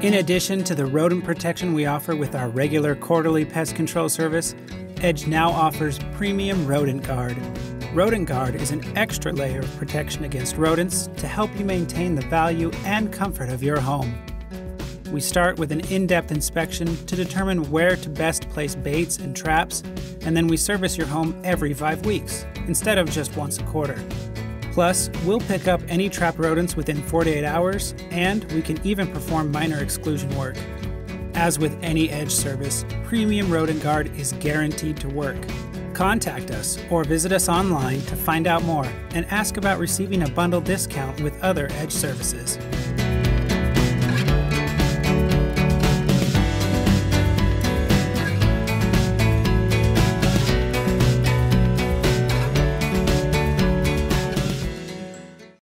In addition to the rodent protection we offer with our regular quarterly pest control service, Edge now offers Premium Rodent Guard. Rodent Guard is an extra layer of protection against rodents to help you maintain the value and comfort of your home. We start with an in depth inspection to determine where to best place baits and traps, and then we service your home every five weeks instead of just once a quarter. Plus, we'll pick up any trapped rodents within 48 hours, and we can even perform minor exclusion work. As with any Edge service, Premium Rodent Guard is guaranteed to work. Contact us or visit us online to find out more and ask about receiving a bundle discount with other Edge services.